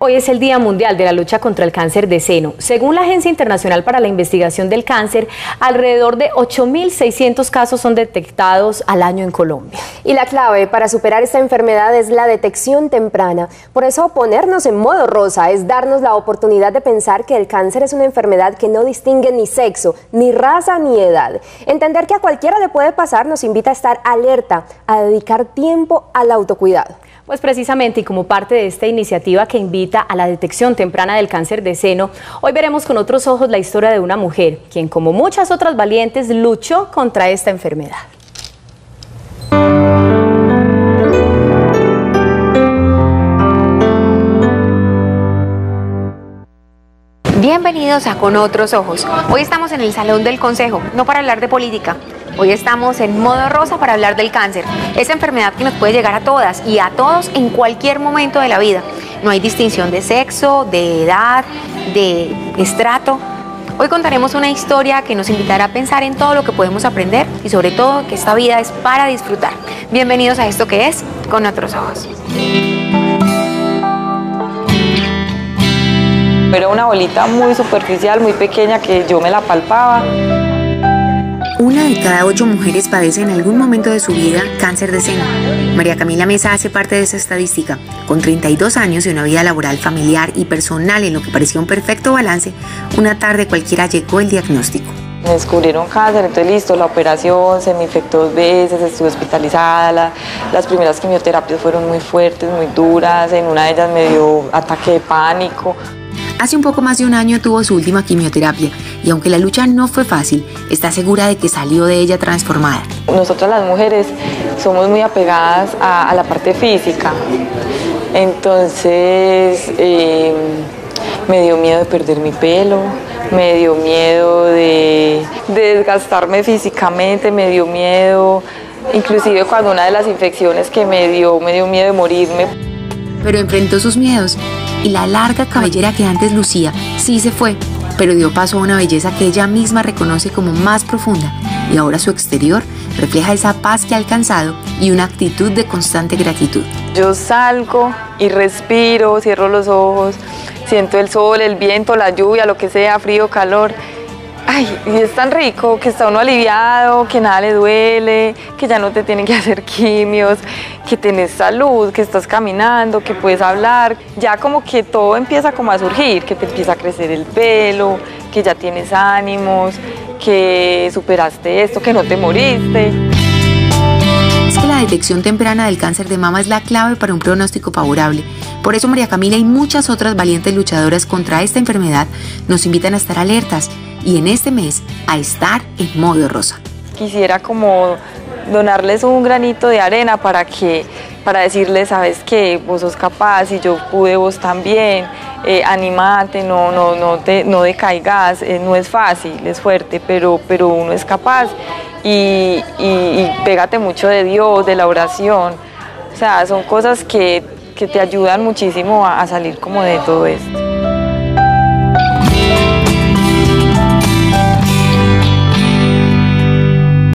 Hoy es el Día Mundial de la Lucha contra el Cáncer de Seno. Según la Agencia Internacional para la Investigación del Cáncer, alrededor de 8.600 casos son detectados al año en Colombia. Y la clave para superar esta enfermedad es la detección temprana. Por eso ponernos en modo rosa es darnos la oportunidad de pensar que el cáncer es una enfermedad que no distingue ni sexo, ni raza, ni edad. Entender que a cualquiera le puede pasar nos invita a estar alerta, a dedicar tiempo al autocuidado. Pues precisamente y como parte de esta iniciativa que invita a la detección temprana del cáncer de seno, hoy veremos con otros ojos la historia de una mujer, quien como muchas otras valientes luchó contra esta enfermedad. Bienvenidos a Con Otros Ojos. Hoy estamos en el Salón del Consejo, no para hablar de política, Hoy estamos en modo rosa para hablar del cáncer, esa enfermedad que nos puede llegar a todas y a todos en cualquier momento de la vida. No hay distinción de sexo, de edad, de estrato. Hoy contaremos una historia que nos invitará a pensar en todo lo que podemos aprender y sobre todo que esta vida es para disfrutar. Bienvenidos a esto que es Con Otros Ojos. Era una bolita muy superficial, muy pequeña que yo me la palpaba. Una de cada ocho mujeres padece en algún momento de su vida cáncer de seno. María Camila Mesa hace parte de esa estadística. Con 32 años y una vida laboral, familiar y personal en lo que parecía un perfecto balance, una tarde cualquiera llegó el diagnóstico. Me descubrieron cáncer, entonces listo, la operación, se me infectó dos veces, estuve hospitalizada, las primeras quimioterapias fueron muy fuertes, muy duras, en una de ellas me dio ataque de pánico. Hace un poco más de un año tuvo su última quimioterapia y aunque la lucha no fue fácil, está segura de que salió de ella transformada. Nosotras las mujeres somos muy apegadas a, la parte física, entonces eh, me dio miedo de perder mi pelo, me dio miedo de, de desgastarme físicamente, me dio miedo, inclusive cuando una de las infecciones que me dio, me dio miedo de morirme. Pero enfrentó sus miedos y la larga cabellera que antes lucía sí se fue, pero dio paso a una belleza que ella misma reconoce como más profunda y ahora su exterior refleja esa paz que ha alcanzado y una actitud de constante gratitud. Yo salgo y respiro, cierro los ojos, siento el sol, el viento, la lluvia, lo que sea, frío, calor Ay, y es tan rico que está uno aliviado, que nada le duele, que ya no te tienen que hacer quimios, que tienes salud, que estás caminando, que puedes hablar. Ya como que todo empieza como a surgir, que te empieza a crecer el pelo, que ya tienes ánimos, que superaste esto, que no te moriste. Es que la detección temprana del cáncer de mama es la clave para un pronóstico favorable. Por eso María Camila y muchas otras valientes luchadoras contra esta enfermedad nos invitan a estar alertas y en este mes a estar en modo rosa. Quisiera como donarles un granito de arena para que para decirles, sabes que vos sos capaz y yo pude, vos también, eh, animate, no, no, no, te, no decaigas, eh, no es fácil, es fuerte, pero, pero uno es capaz y, y, pégate mucho de Dios, de la oración, o sea, son cosas que, que te ayudan muchísimo a salir como de todo esto.